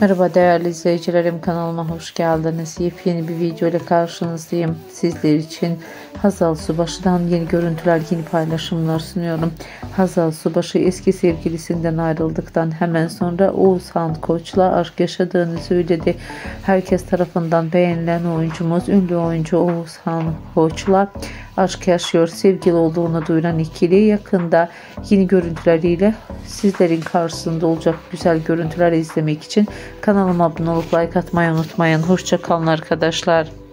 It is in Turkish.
Merhaba değerli izleyicilerim kanalıma hoş geldiniz. Yepyeni bir video ile karşınızdayım. Sizler için Hazal Subaşı'dan yeni görüntüler, yeni paylaşımlar sunuyorum. Hazal Subaşı eski sevgilisinden ayrıldıktan hemen sonra Oğuzhan Koç'la aşk yaşadığını söyledi. Herkes tarafından beğenilen oyuncumuz, ünlü oyuncu Oğuzhan Koç'la aşk yaşıyor. Sevgili olduğunu duyuran ikili yakında yeni görüntüleriyle sizlerin karşısında olacak güzel görüntüler izlemek için kanalıma abone olup like atmayı unutmayın. Hoşçakalın arkadaşlar.